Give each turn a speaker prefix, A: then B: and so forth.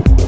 A: Oh.